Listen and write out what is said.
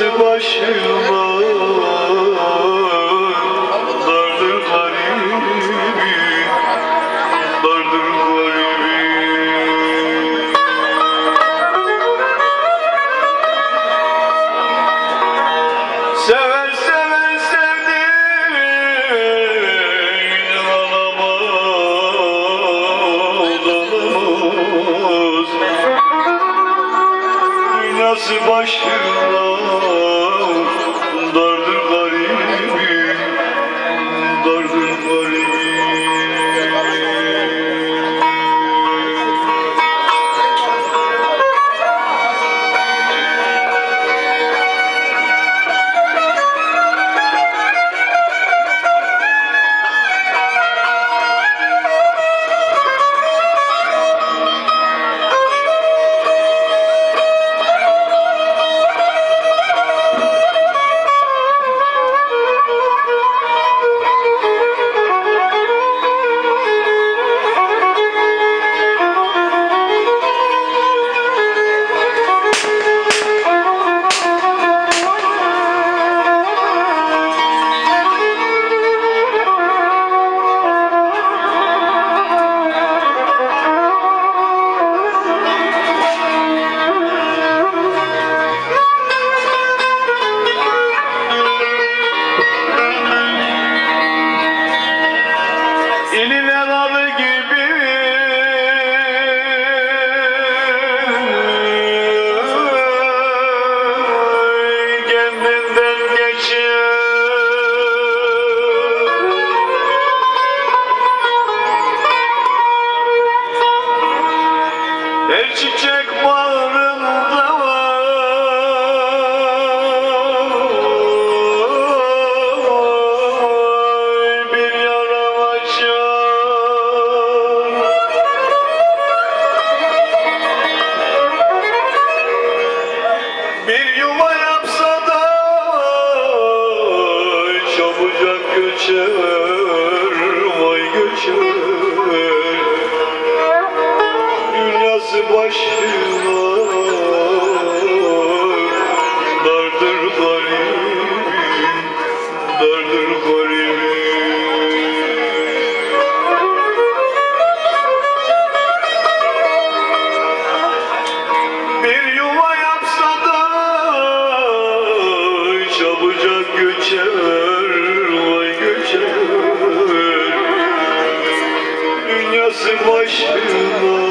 başıma yaz başına. Çiçek bağrında var. Bir yaram açar Bir yuva yapsa da Çabucak göçer. Dünyası başına